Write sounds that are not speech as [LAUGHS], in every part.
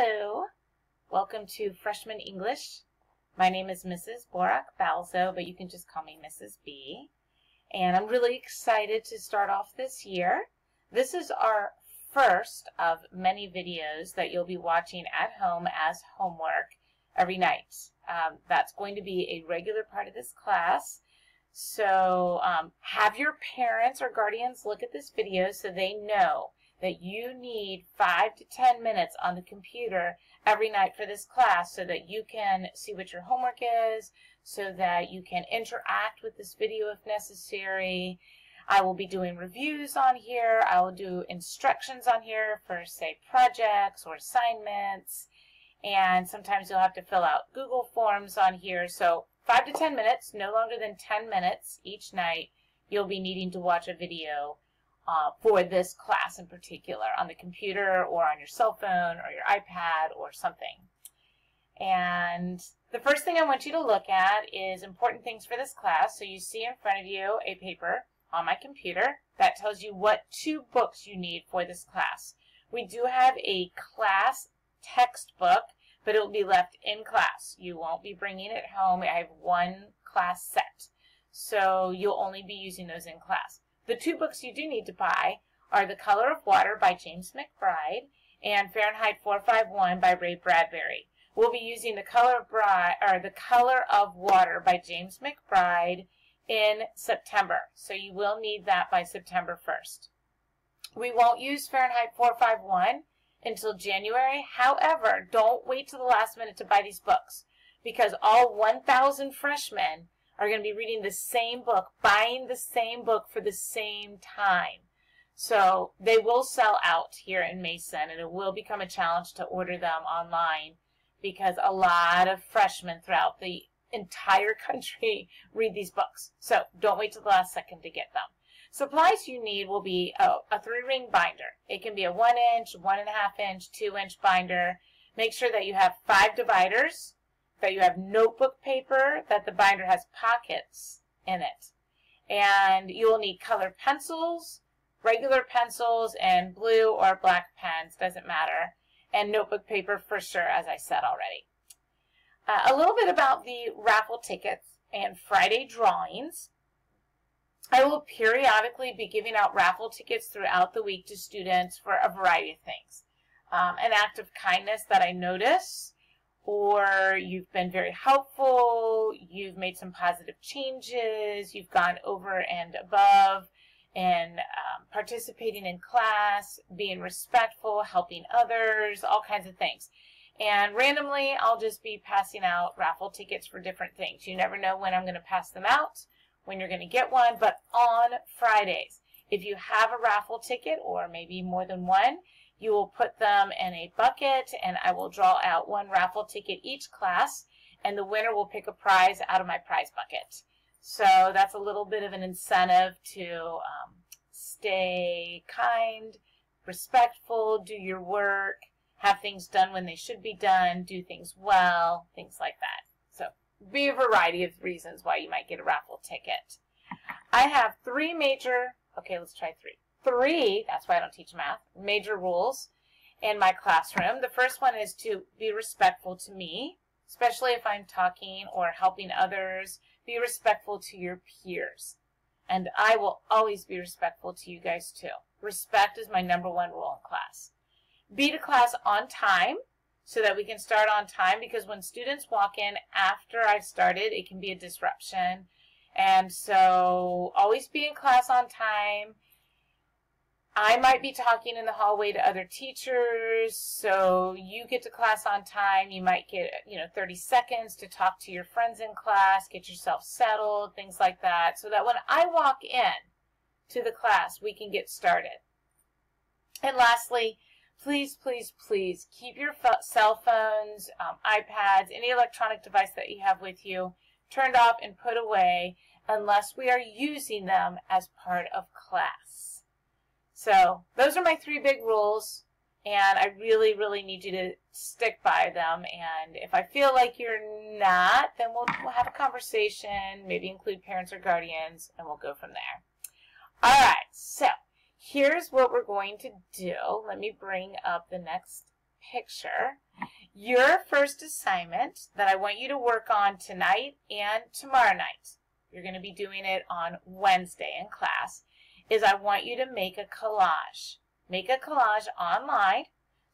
Hello, welcome to Freshman English. My name is Mrs. Borak Balczo, but you can just call me Mrs. B. And I'm really excited to start off this year. This is our first of many videos that you'll be watching at home as homework every night. Um, that's going to be a regular part of this class. So um, have your parents or guardians look at this video so they know that you need five to ten minutes on the computer every night for this class so that you can see what your homework is, so that you can interact with this video if necessary. I will be doing reviews on here. I will do instructions on here for, say, projects or assignments. And sometimes you'll have to fill out Google Forms on here. So five to 10 minutes, no longer than 10 minutes each night, you'll be needing to watch a video uh, for this class in particular on the computer or on your cell phone or your iPad or something. And the first thing I want you to look at is important things for this class. So you see in front of you a paper on my computer that tells you what two books you need for this class. We do have a class textbook, but it will be left in class. You won't be bringing it home. I have one class set. So you'll only be using those in class. The two books you do need to buy are The Color of Water by James McBride and Fahrenheit 451 by Ray Bradbury. We'll be using The Color of or The Color of Water by James McBride in September. So you will need that by September 1st. We won't use Fahrenheit 451 until January. However, don't wait to the last minute to buy these books because all 1,000 freshmen are going to be reading the same book, buying the same book for the same time. So they will sell out here in Mason, and it will become a challenge to order them online because a lot of freshmen throughout the entire [LAUGHS] country read these books. So don't wait till the last second to get them. Supplies you need will be a, a three-ring binder. It can be a one-inch, one-and-a-half inch, two-inch binder. Make sure that you have five dividers that you have notebook paper, that the binder has pockets in it. And you will need colored pencils, regular pencils, and blue or black pens, doesn't matter, and notebook paper for sure, as I said already. Uh, a little bit about the raffle tickets and Friday drawings. I will periodically be giving out raffle tickets throughout the week to students for a variety of things. Um, an act of kindness that I notice or you've been very helpful, you've made some positive changes, you've gone over and above and um, participating in class, being respectful, helping others, all kinds of things. And randomly, I'll just be passing out raffle tickets for different things. You never know when I'm going to pass them out, when you're going to get one, but on Fridays. If you have a raffle ticket, or maybe more than one, you will put them in a bucket and I will draw out one raffle ticket each class and the winner will pick a prize out of my prize bucket. So that's a little bit of an incentive to um, stay kind, respectful, do your work, have things done when they should be done, do things well, things like that. So be a variety of reasons why you might get a raffle ticket. I have three major, okay, let's try three three, that's why I don't teach math, major rules in my classroom. The first one is to be respectful to me, especially if I'm talking or helping others. Be respectful to your peers. And I will always be respectful to you guys too. Respect is my number one rule in class. Be to class on time so that we can start on time because when students walk in after I've started, it can be a disruption. And so always be in class on time I might be talking in the hallway to other teachers, so you get to class on time. You might get, you know, 30 seconds to talk to your friends in class, get yourself settled, things like that, so that when I walk in to the class, we can get started. And lastly, please, please, please keep your cell phones, um, iPads, any electronic device that you have with you turned off and put away unless we are using them as part of class. So those are my three big rules, and I really, really need you to stick by them. And if I feel like you're not, then we'll, we'll have a conversation, maybe include parents or guardians, and we'll go from there. All right, so here's what we're going to do. Let me bring up the next picture. Your first assignment that I want you to work on tonight and tomorrow night, you're going to be doing it on Wednesday in class, is I want you to make a collage. Make a collage online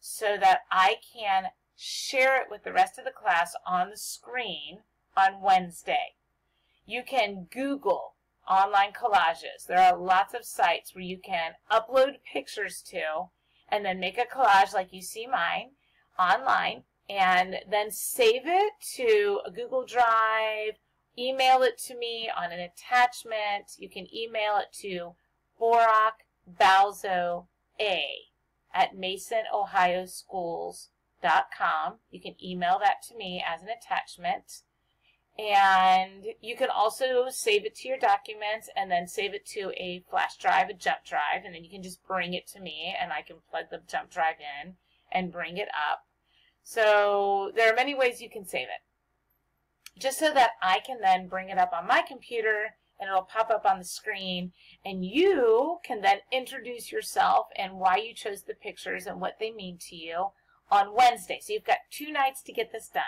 so that I can share it with the rest of the class on the screen on Wednesday. You can Google online collages. There are lots of sites where you can upload pictures to and then make a collage like you see mine online and then save it to a Google Drive, email it to me on an attachment. You can email it to Borak Balczo A at masonohioschools.com. You can email that to me as an attachment. And you can also save it to your documents and then save it to a flash drive, a jump drive, and then you can just bring it to me and I can plug the jump drive in and bring it up. So there are many ways you can save it. Just so that I can then bring it up on my computer and it'll pop up on the screen and you can then introduce yourself and why you chose the pictures and what they mean to you on Wednesday. So you've got two nights to get this done.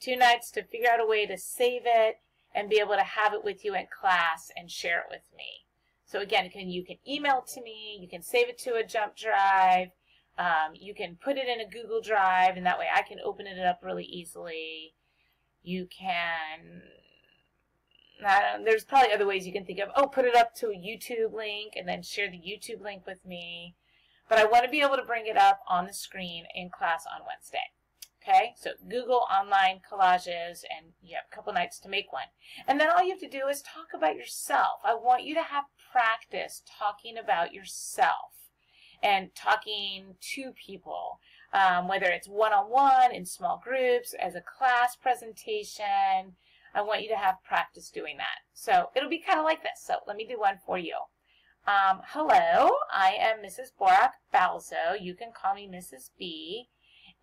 Two nights to figure out a way to save it and be able to have it with you in class and share it with me. So again, you can, you can email it to me, you can save it to a jump drive, um, you can put it in a Google Drive and that way I can open it up really easily. You can uh, there's probably other ways you can think of. Oh, put it up to a YouTube link and then share the YouTube link with me. But I want to be able to bring it up on the screen in class on Wednesday. Okay, so Google online collages and you have a couple nights to make one. And then all you have to do is talk about yourself. I want you to have practice talking about yourself and talking to people, um, whether it's one-on-one, -on -one, in small groups, as a class presentation, I want you to have practice doing that. So it'll be kind of like this. So let me do one for you. Um, hello, I am Mrs. Borak Balczo. You can call me Mrs. B.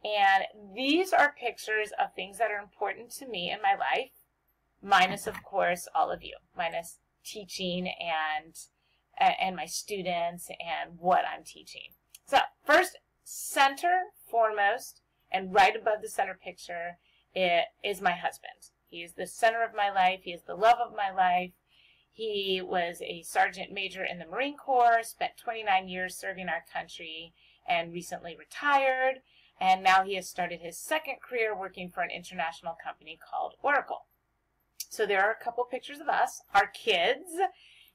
And these are pictures of things that are important to me in my life, minus, of course, all of you, minus teaching and, and my students and what I'm teaching. So first, center foremost, and right above the center picture it is my husband. He is the center of my life. He is the love of my life. He was a sergeant major in the Marine Corps, spent 29 years serving our country, and recently retired. And now he has started his second career working for an international company called Oracle. So there are a couple pictures of us. Our kids,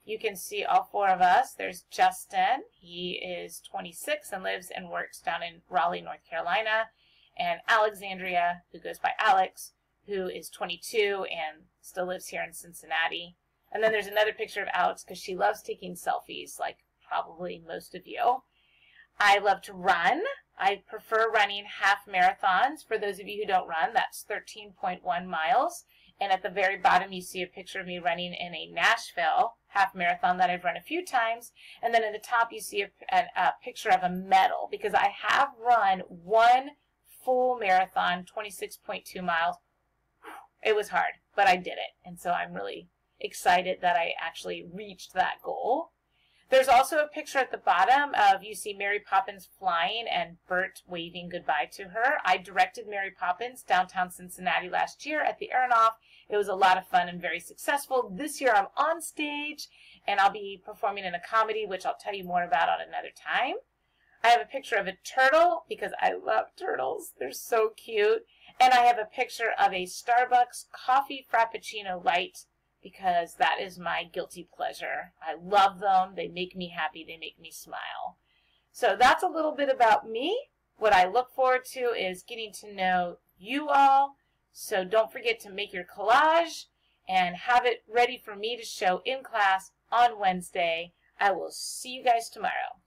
you can see all four of us. There's Justin. He is 26 and lives and works down in Raleigh, North Carolina. And Alexandria, who goes by Alex, who is 22 and still lives here in Cincinnati. And then there's another picture of Alex because she loves taking selfies, like probably most of you. I love to run. I prefer running half marathons. For those of you who don't run, that's 13.1 miles. And at the very bottom, you see a picture of me running in a Nashville half marathon that I've run a few times. And then at the top, you see a, a, a picture of a medal because I have run one full marathon, 26.2 miles, it was hard, but I did it. And so I'm really excited that I actually reached that goal. There's also a picture at the bottom of you see Mary Poppins flying and Bert waving goodbye to her. I directed Mary Poppins downtown Cincinnati last year at the Aronoff. It was a lot of fun and very successful. This year I'm on stage and I'll be performing in a comedy, which I'll tell you more about on another time. I have a picture of a turtle because I love turtles. They're so cute. And I have a picture of a Starbucks coffee frappuccino light because that is my guilty pleasure. I love them. They make me happy. They make me smile. So that's a little bit about me. What I look forward to is getting to know you all. So don't forget to make your collage and have it ready for me to show in class on Wednesday. I will see you guys tomorrow.